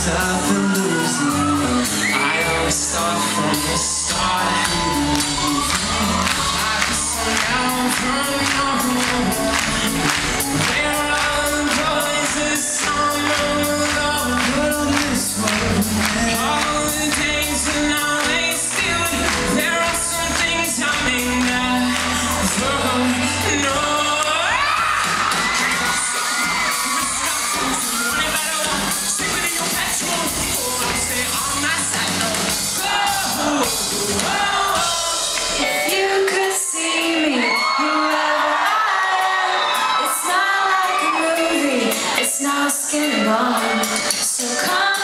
time from it's not skin and bone. So come.